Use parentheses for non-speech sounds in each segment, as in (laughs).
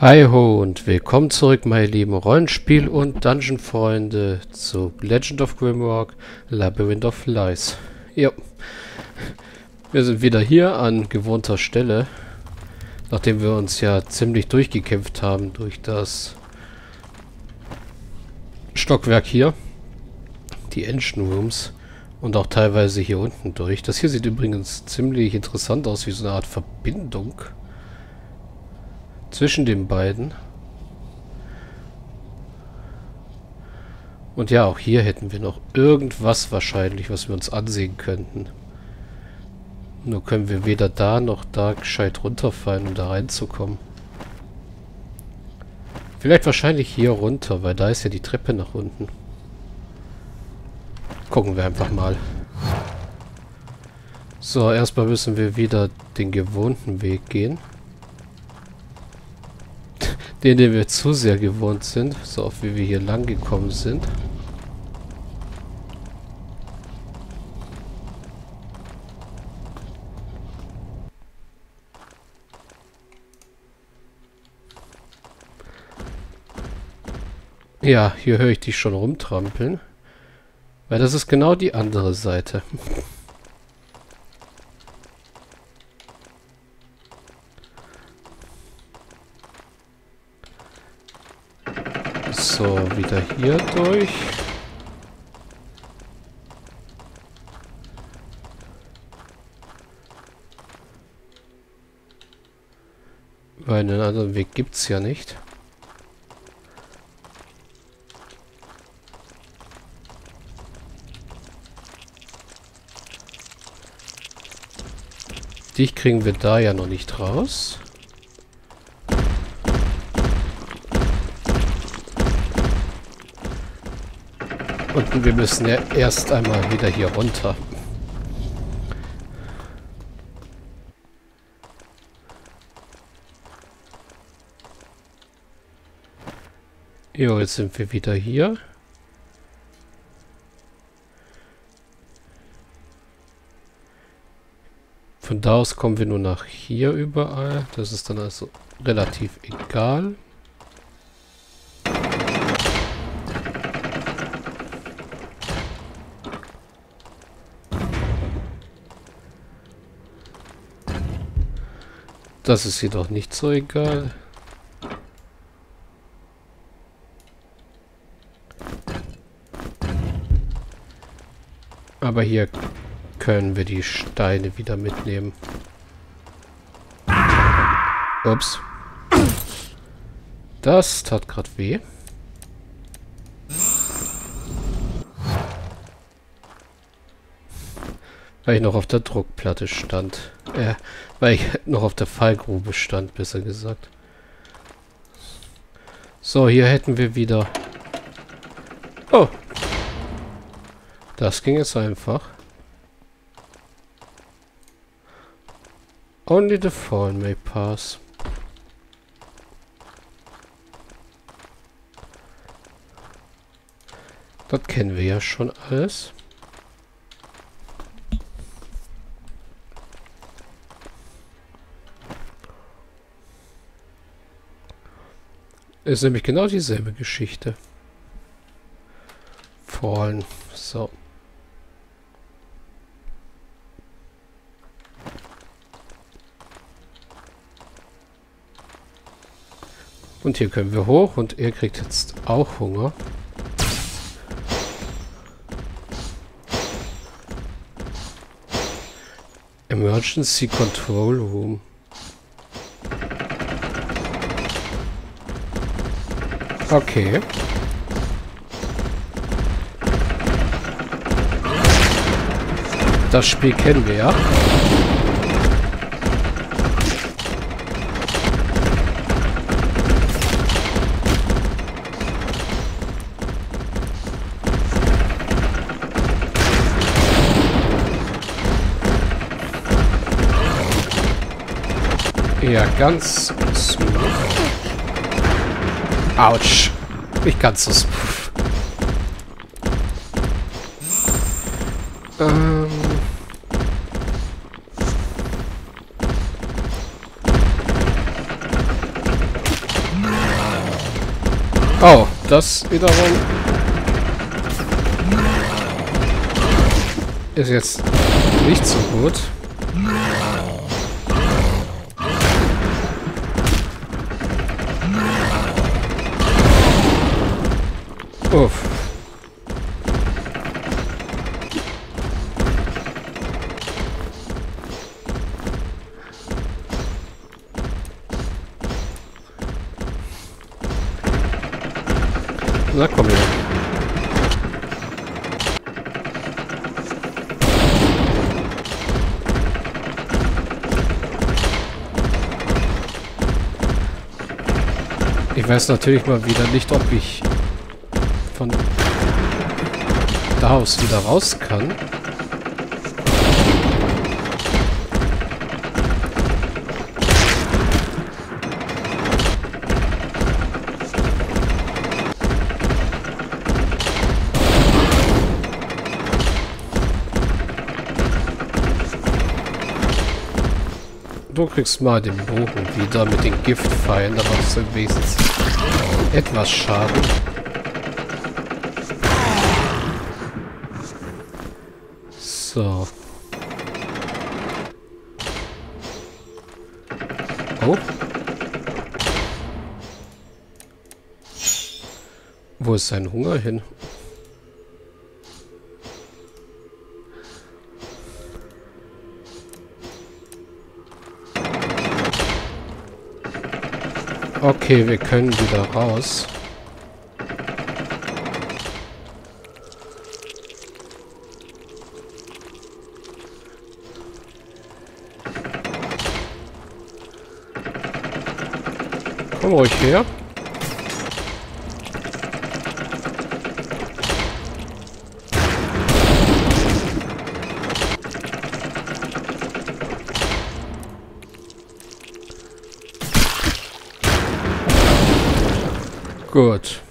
Hi ho und willkommen zurück, meine lieben Rollenspiel- und Dungeon-Freunde zu Legend of Grimrock Labyrinth of Lies. Ja, wir sind wieder hier an gewohnter Stelle, nachdem wir uns ja ziemlich durchgekämpft haben durch das Stockwerk hier, die Engine Rooms und auch teilweise hier unten durch. Das hier sieht übrigens ziemlich interessant aus, wie so eine Art Verbindung zwischen den beiden. Und ja, auch hier hätten wir noch irgendwas wahrscheinlich, was wir uns ansehen könnten. Nur können wir weder da noch da gescheit runterfallen, um da reinzukommen. Vielleicht wahrscheinlich hier runter, weil da ist ja die Treppe nach unten. Gucken wir einfach mal. So, erstmal müssen wir wieder den gewohnten Weg gehen den, den wir zu sehr gewohnt sind, so oft wie wir hier lang gekommen sind. Ja, hier höre ich dich schon rumtrampeln. Weil das ist genau die andere Seite. (laughs) So, wieder hier durch. Weil einen anderen Weg gibt es ja nicht. Dich kriegen wir da ja noch nicht raus. Und wir müssen ja erst einmal wieder hier runter. Jo, jetzt sind wir wieder hier. Von da aus kommen wir nur nach hier überall. Das ist dann also relativ egal. Das ist jedoch nicht so egal. Aber hier können wir die Steine wieder mitnehmen. Ups. Das tat gerade weh. Weil ich noch auf der Druckplatte stand. Äh, weil ich noch auf der Fallgrube stand, besser gesagt. So, hier hätten wir wieder... Oh! Das ging jetzt einfach. Only the fallen may pass. Das kennen wir ja schon alles. Ist nämlich genau dieselbe Geschichte. Fallen. So. Und hier können wir hoch und er kriegt jetzt auch Hunger. Emergency Control Room. Okay. Das Spiel kennen wir ja. Ja, ganz. Autsch. Nicht ganz so. Ähm. Oh, das wiederum ist jetzt nicht so gut. Na komm her. Ich weiß natürlich mal wieder nicht, ob ich von da aus wieder raus kann. Du kriegst mal den Bogen wieder mit den Giftpfeilen, aber das ist wenigstens etwas Schaden. So. Oh. Wo ist sein Hunger hin? Okay, wir können wieder raus. Komm ruhig her. Gut.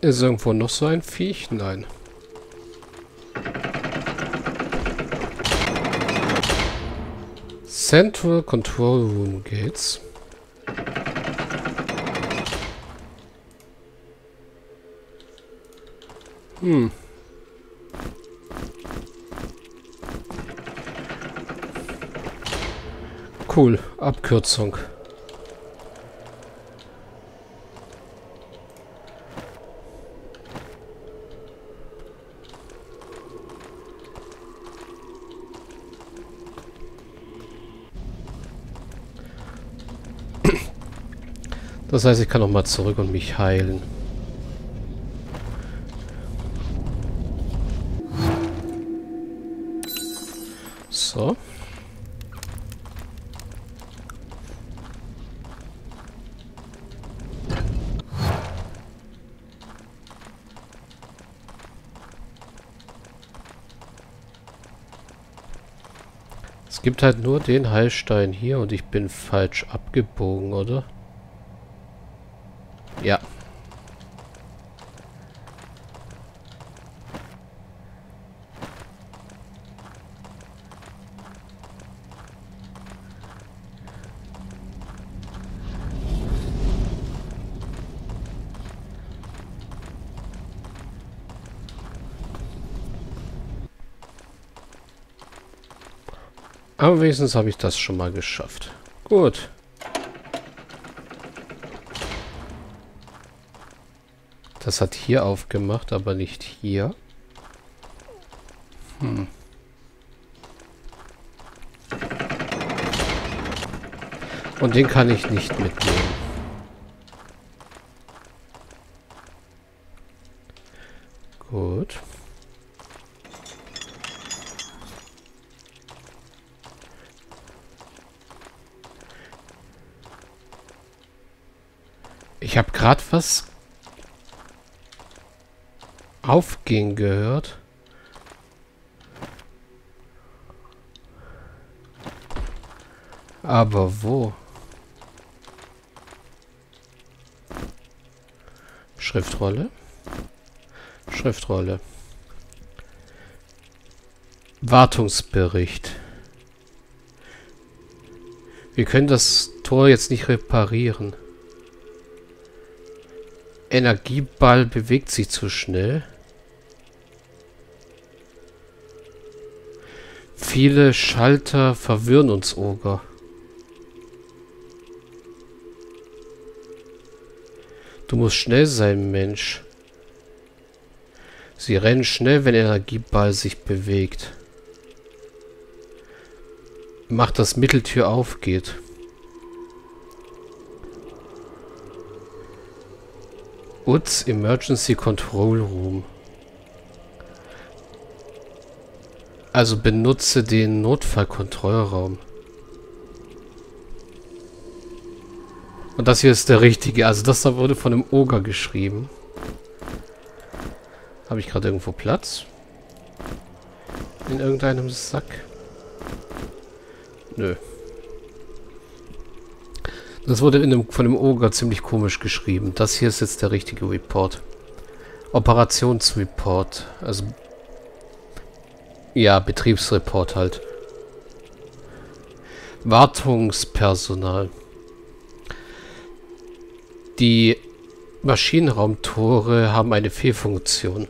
Ist irgendwo noch so ein Viech? Nein. Central Control Room geht's. Hm. Cool, Abkürzung. Das heißt, ich kann noch mal zurück und mich heilen. So. Es gibt halt nur den Heilstein hier und ich bin falsch abgebogen, oder? Ja. Aber wenigstens habe ich das schon mal geschafft. Gut. Das hat hier aufgemacht, aber nicht hier. Hm. Und den kann ich nicht mitnehmen. Gut. Ich habe gerade was aufgehen gehört. Aber wo? Schriftrolle. Schriftrolle. Wartungsbericht. Wir können das Tor jetzt nicht reparieren. Energieball bewegt sich zu schnell. Viele Schalter verwirren uns, Oger. Du musst schnell sein, Mensch. Sie rennen schnell, wenn Energieball sich bewegt. Macht, dass Mitteltür aufgeht. UTS Emergency Control Room. Also benutze den Notfallkontrollraum. Und das hier ist der richtige. Also das da wurde von einem Oger geschrieben. Habe ich gerade irgendwo Platz? In irgendeinem Sack? Nö. Das wurde einem, von dem Oger ziemlich komisch geschrieben. Das hier ist jetzt der richtige Report. Operationsreport. Also ja, Betriebsreport halt. Wartungspersonal. Die Maschinenraumtore haben eine Fehlfunktion.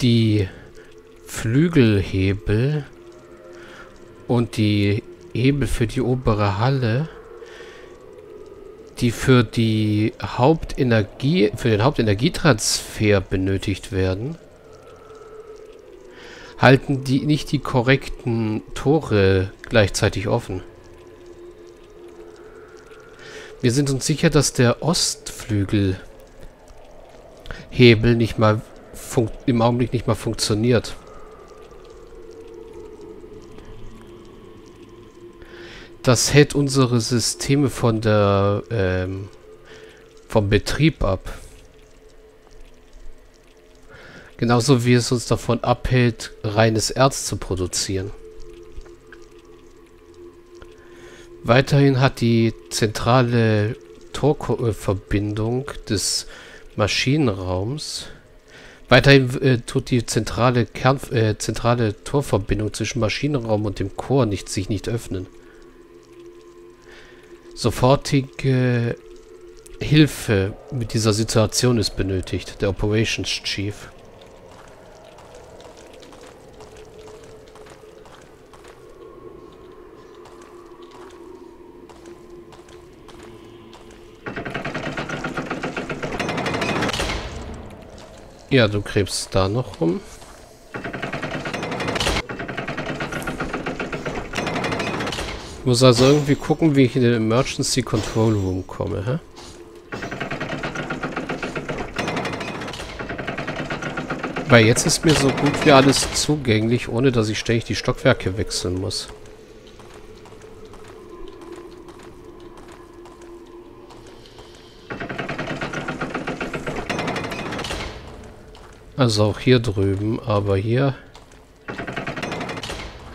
Die Flügelhebel und die Hebel für die obere Halle die für die Hauptenergie, für den Hauptenergietransfer benötigt werden, halten die nicht die korrekten Tore gleichzeitig offen. Wir sind uns sicher, dass der Ostflügel Hebel nicht mal im Augenblick nicht mal funktioniert. Das hält unsere Systeme von der ähm, vom Betrieb ab. Genauso wie es uns davon abhält, reines Erz zu produzieren. Weiterhin hat die zentrale Torverbindung des Maschinenraums Weiterhin äh, tut die zentrale Kern äh, zentrale Torverbindung zwischen Maschinenraum und dem Chor nicht sich nicht öffnen. Sofortige Hilfe mit dieser Situation ist benötigt. Der Operations Chief. Ja, du krebst da noch rum. Muss also irgendwie gucken, wie ich in den Emergency Control Room komme, hä? Weil jetzt ist mir so gut wie alles zugänglich, ohne dass ich ständig die Stockwerke wechseln muss. Also auch hier drüben, aber hier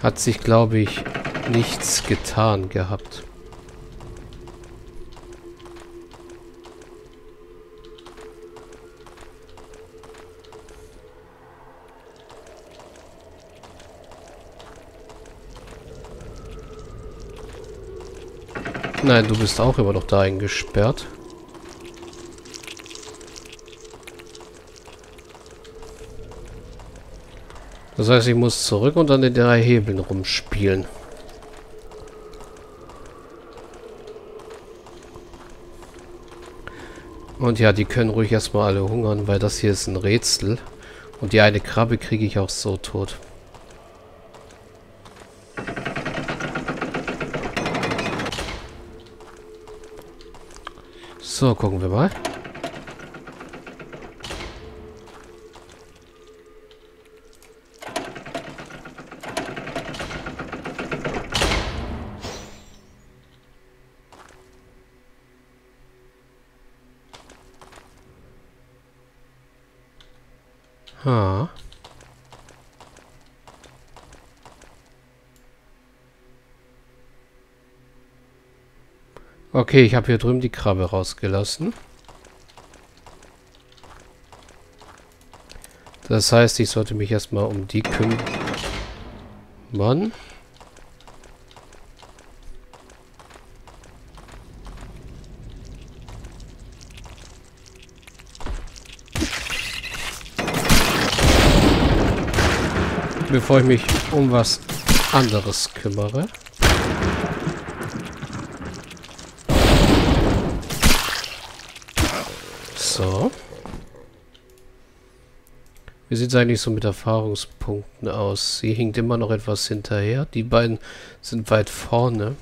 hat sich, glaube ich, nichts getan gehabt. Nein, du bist auch immer noch da eingesperrt. Das heißt, ich muss zurück und an den drei Hebeln rumspielen. Und ja, die können ruhig erstmal alle hungern, weil das hier ist ein Rätsel. Und die eine Krabbe kriege ich auch so tot. So, gucken wir mal. Ha. Okay, ich habe hier drüben die Krabbe rausgelassen. Das heißt, ich sollte mich erstmal um die kümmern. Bevor ich mich um was anderes kümmere. So. Wie sieht es eigentlich so mit Erfahrungspunkten aus? Sie hinkt immer noch etwas hinterher. Die beiden sind weit vorne.